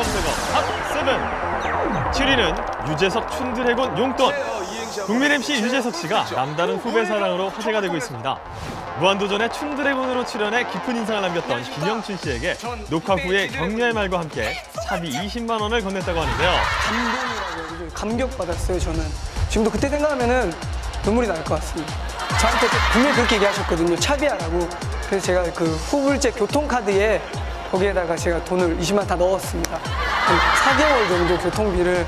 검색어 top7 7위는 유재석 춘드래곤 용돈 국민 MC 유재석 씨가 남다른 후배 사랑으로 화제가 되고 있습니다. 무한도전의 춘드래곤으로 출연해 깊은 인상을 남겼던 김영춘 씨에게 녹화 후에 격려의 말과 함께 차비 20만 원을 건넸다고 하는데요. 감동이라고 좀 감격받았어요, 저는. 지금도 그때 생각하면은 눈물이 날 것 같습니다. 저한테 그- 분명히 그렇게 얘기하셨거든요. 차비야라고. 그래서 제가 그 후불제 교통카드에 거기에다가 제가 돈을 20만 원다 넣었습니다. 한 4개월 정도 교통비를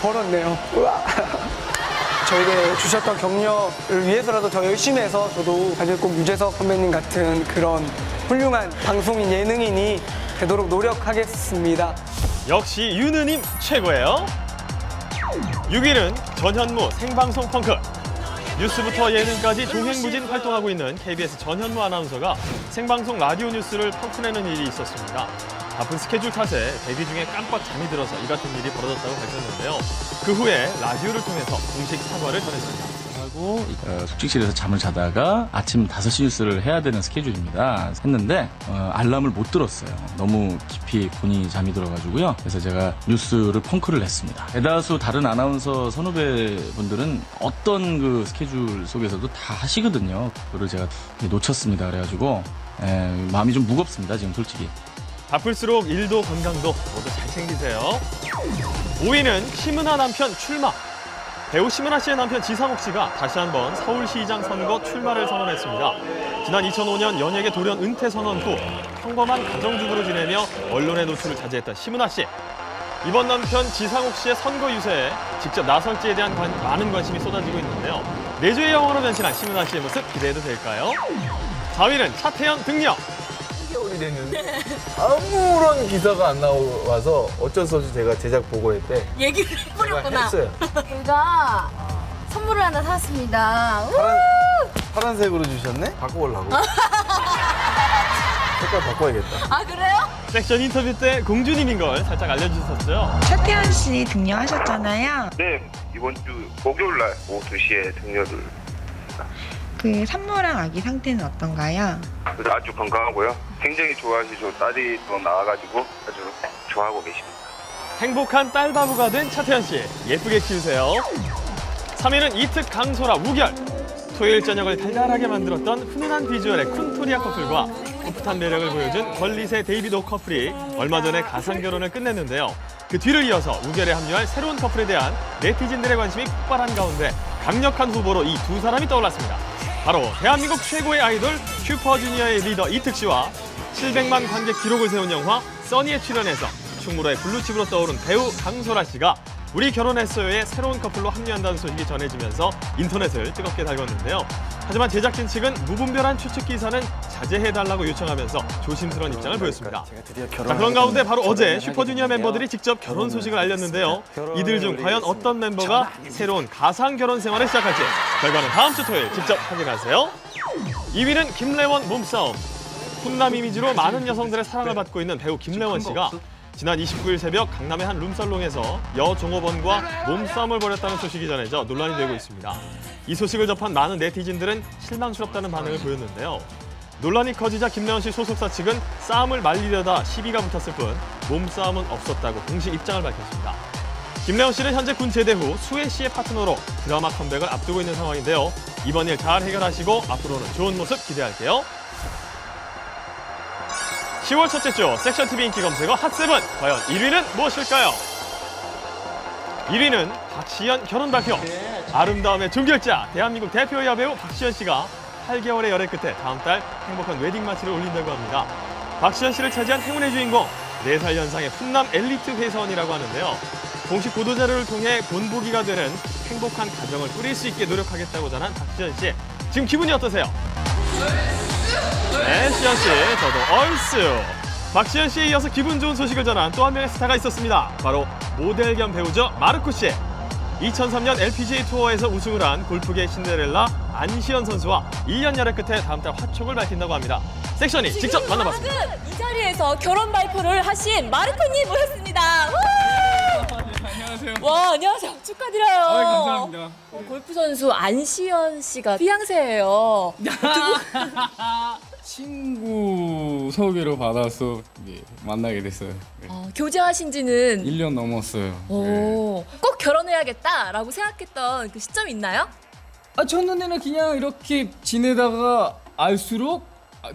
벌었네요. 우와. 저에게 주셨던 격려를 위해서라도 더 열심히 해서 저도 사실 꼭 유재석 선배님 같은 그런 훌륭한 방송인 예능인이 되도록 노력하겠습니다. 역시 유느님 최고예요. 6위는 전현무 생방송 펑크. 뉴스부터 예능까지 종횡무진 활동하고 있는 KBS 전현무 아나운서가 생방송 라디오 뉴스를 펑크내는 일이 있었습니다. 바쁜 스케줄 탓에 대기 중에 깜빡 잠이 들어서 이 같은 일이 벌어졌다고 밝혔는데요. 그 후에 라디오를 통해서 공식 사과를 전했습니다. 하고 어, 숙직실에서 잠을 자다가 아침 5시 뉴스를 해야 되는 스케줄입니다. 했는데 어, 알람을 못 들었어요. 너무 깊이 곤히 잠이 들어가지고요. 그래서 제가 뉴스를 펑크를 했습니다. 대다수 다른 아나운서 선후배분들은 어떤 그 스케줄 속에서도 다 하시거든요. 그거를 제가 놓쳤습니다. 그래가지고 에, 마음이 좀 무겁습니다. 지금 솔직히. 바쁠수록 일도 건강도 모두 잘 챙기세요. 5위는 심은하 남편 출마. 배우 심은하 씨의 남편 지상욱 씨가 다시 한번 서울시장 선거 출마를 선언했습니다. 지난 2005년 연예계 돌연 은퇴 선언 후 평범한 가정주부로 지내며 언론의 노출을 자제했던 심은하 씨. 이번 남편 지상욱 씨의 선거 유세에 직접 나설지에 대한 관- 많은 관심이 쏟아지고 있는데요. 내조의 영화로 변신한 심은하 씨의 모습 기대해도 될까요? 4위는 차태현 등력. 10개월이 됐는데 아무런 기사가 안 나와서 어쩔 수 없이 제가 제작 보고회 때 얘기를 해버렸구나. 했어요. 제가 선물을 하나 샀습니다. 우! 파란, 파란색으로 주셨네? 바꿔보려고. 색깔 바꿔야겠다. 아 그래요? 섹션 인터뷰 때 공주님인 걸 살짝 알려주셨었죠. 차태현 씨 등려하셨잖아요. 네, 이번 주 목요일 날 오후 2시에 득녀를 그 산모랑 아기 상태는 어떤가요? 아주 건강하고요. 굉장히 좋아하시죠. 딸이 또 나와가지고 아주 좋아하고 계십니다. 행복한 딸 바보가 된 차태현 씨 예쁘게 키우세요. 3위는 이특 강소라 우결. 토요일 저녁을 달달하게 만들었던 훈훈한 비주얼의 쿤토리아 커플과 풋풋한 매력을 보여준 권리세 데이비드 오 커플이 얼마 전에 가상 결혼을 끝냈는데요. 그 뒤를 이어서 우결에 합류할 새로운 커플에 대한 네티즌들의 관심이 폭발한 가운데 강력한 후보로 이 두 사람이 떠올랐습니다. 바로 대한민국 최고의 아이돌 슈퍼주니어의 리더 이특 씨와 700만 관객 기록을 세운 영화 써니에 출연해서 충무로의 블루칩으로 떠오른 배우 강소라 씨가 우리 결혼했어요의 새로운 커플로 합류한다는 소식이 전해지면서 인터넷을 뜨겁게 달궜는데요. 하지만 제작진 측은 무분별한 추측 기사는 자제해달라고 요청하면서 조심스러운 입장을 보였습니다. 자, 그런 가운데 바로 어제 슈퍼주니어 멤버들이 직접 결혼 소식을 알렸는데요. 이들 중 과연 어떤 멤버가 새로운 가상 결혼 생활을 시작할지 결과는 다음 주 토요일 직접 확인하세요. 2위는 김래원 몸싸움. 훈남 이미지로 많은 여성들의 사랑을 받고 있는 배우 김래원 씨가 지난 29일 새벽 강남의 한 룸살롱에서 여 종업원과 몸싸움을 벌였다는 소식이 전해져 논란이 되고 있습니다. 이 소식을 접한 많은 네티즌들은 실망스럽다는 반응을 보였는데요. 논란이 커지자 김래원 씨 소속사 측은 싸움을 말리려다 시비가 붙었을 뿐 몸싸움은 없었다고 공식 입장을 밝혔습니다. 김래원 씨는 현재 군 제대 후 수혜 씨의 파트너로 드라마 컴백을 앞두고 있는 상황인데요. 이번 일 잘 해결하시고 앞으로는 좋은 모습 기대할게요. 10월 첫째 주 섹션 TV 인기 검색어 핫세븐 과연 1위는 무엇일까요? 1위는 박시연 결혼 발표. 아름다움의 종결자 대한민국 대표 여배우 박시연 씨가 8개월의 열애 끝에 다음 달 행복한 웨딩 마치를 올린다고 합니다. 박시연 씨를 차지한 행운의 주인공 4살 연상의 훈남 엘리트 회사원이라고 하는데요. 공식 보도자료를 통해 본보기가 되는 행복한 가정을 꾸릴 수 있게 노력하겠다고 전한 박시연 씨. 지금 기분이 어떠세요? 네, 시연 씨, 저도 얼쑤. 박시연 씨에 이어서 기분 좋은 소식을 전한 또 한 명의 스타가 있었습니다. 바로 모델 겸 배우죠, 마르코 씨. 2003년 LPGA 투어에서 우승을 한 골프계 신데렐라 안시연 선수와 1년 열애 끝에 다음 달 화촉을 밝힌다고 합니다. 섹션이 직접 만나봤습니다. 이 자리에서 결혼 발표를 하신 마르코님 모셨습니다. 와! 안녕하세요. 와 안녕하세요 축하드려요. 아, 감사합니다. 어, 골프 선수 안시연 씨가 피양새예요. 친구 소개로 받아서 예, 만나게 됐어요. 네. 어, 교제하신 지는 1년 넘었어요. 네. 오, 꼭 결혼해야겠다라고 생각했던 그 시점이 있나요? 아, 첫 눈에는 그냥 이렇게 지내다가 알수록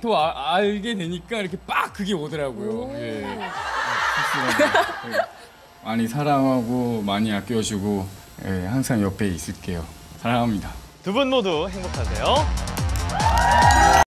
더 아- 알게 되니까 이렇게 빡 그게 오더라고요. 예. 확실하게. 예. 많이 사랑하고 많이 아껴주고 예, 항상 옆에 있을게요. 사랑합니다. 두 분 모두 행복하세요.